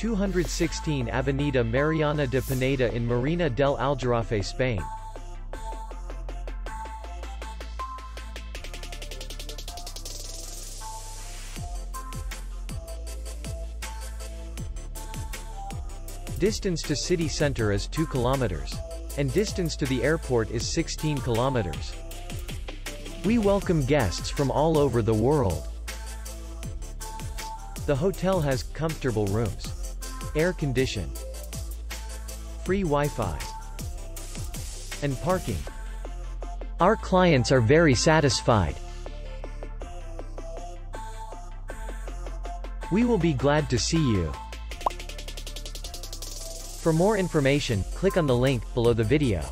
216 Avenida Mariana de Pineda in Mairena del Aljarafe Spain. Distance to city center is 2 kilometers. And distance to the airport is 16 kilometers. We welcome guests from all over the world. The hotel has comfortable rooms, air condition, free Wi-Fi, and parking. Our clients are very satisfied. We will be glad to see you. For more information, click on the link below the video.